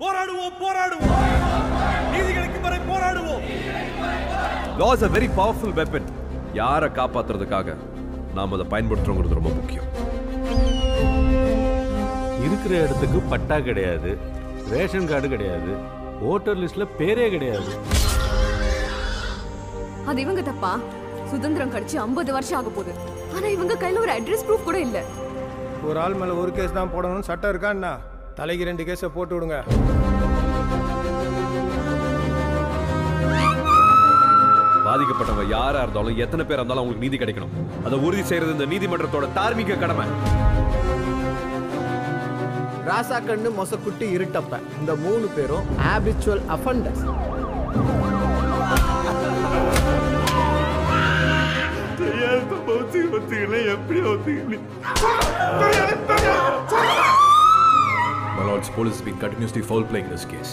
போராடுவோம் போராடுவோம். நீதி கிடைக்கும் வரை போராடுவோம் law's a very powerful weapon யாரை காப்பாத்துறதுக்காக நாம் அதை பயன்படுத்துறோங்கிறது ரொம்ப முக்கியம். இருக்கிற இடத்துக்கு பட்டா கிடையாது ரேஷன் கார்டு கிடையாது ஓட்டர் லிஸ்ட்ல பேரே கிடையாது. அது இவங்க தப்பா? சுதந்திரம் கடிச்சு 50 வருஷம் ஆக போகுது. ஆனா இவங்க கையில ஒரு அட்ரஸ் ப்ரூஃப் கூட இல்ல. ஒரு ஆள் மேல ஒரு கேஸ் தான் போடணும்னு சட்டம் இருக்கான்னா தலைக்கு ரெண்டு கேஸை போட்டு விடுங்க. பாதிக்கப்பட்டவங்க யாரா இருந்தாலும் எத்தனை பேர் இருந்தாலும் அவங்களுக்கு நீதி கிடைக்கணும். அதை உறுதி செய்யறது இந்த நீதிமன்றத்தோட தார்மீக கடமை. ராசாக்கண்ணு மொசக்குட்டி இருட்டப்ப. இந்த மூணு பேரும் habitual offenders My lords, police has been continuously foul playing this case.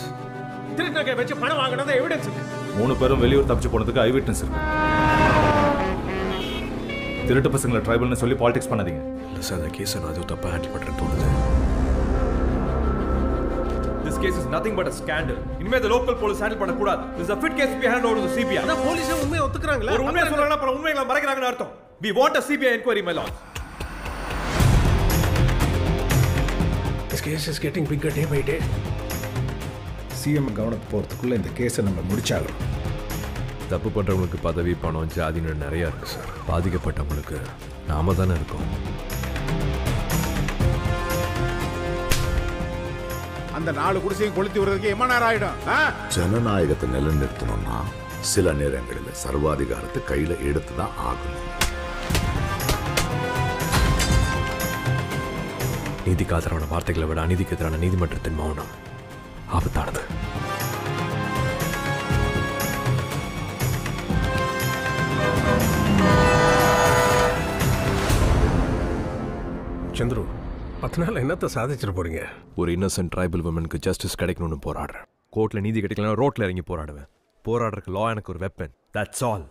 திருநகை வச்சு பணம் வாங்கினது எவிடன்ஸ் இருக்கு மூணு பேரும் வெளியூர் தப்பிச்சு போனதுக்கு ஐ விட்னஸ் இருக்கு திருட்டு பசங்களை ட்ரைபல்னு சொல்லி பாலிடிக்ஸ் பண்ணாதீங்க இல்லை சார் அந்த கேஸை நான் எதுவும் தப்பாக ஹேண்டில் பண்ணுறேன்னு தோணுது This case is nothing but a scandal. இனிமே the local police handle பண்ணக்கூடாது. This is a fit case to be handed over to the CBI. அதான் போலீஸே உண்மையை ஒத்துக்கிறாங்களே ஒரு உண்மையை சொல்றாங்கன்னா அப்புறம் உண்மைகளை மறைக்கிறாங்கன்னு அர்த்தம். We want a CBI inquiry, my lord. This case is getting bigger day by day. CM கவனத்து போகிறதுக்குள்ளே இந்த கேஸை நம்ம முடிச்சாகணும். தப்பு பண்றவங்களுக்கு பதவி பணம் ஜாதின்னு நிறைய இருக்கு சார் பாதிக்கப்பட்டவங்களுக்கு நாம தானே இருக்கோம். அந்த நாலு குடிசையும் கொளுத்தி விடுறதுக்கு எம்ம நேரம் ஆயிடும்? ஜனநாயகத்தை நிலைநிறுத்தணும்னா சில நேரங்களில் சர்வாதிகாரத்தை கையில எடுத்து தான் ஆகணும். நீதிக்கு ஆதரவான வார்த்தைகளை விட அநீதிக்கு எதிரான நீதிமன்றத்தின் மௌனம் ஆபத்தானது. சந்துரு பத்து நாள் என்னத்தை சாதிச்சிட்டு போறீங்க? ஒரு இன்னசென்ட் ட்ரைபல் உமனுக்கு ஜஸ்டிஸ் கிடைக்கணும்னு போராடுறேன். கோர்ட்ல நீதி கிடைக்கலனா ரோட்ல இறங்கி போராடுவேன். போராடுறதுக்கு லா எனக்கு ஒரு வெப்பன் தட்ஸ் ஆல்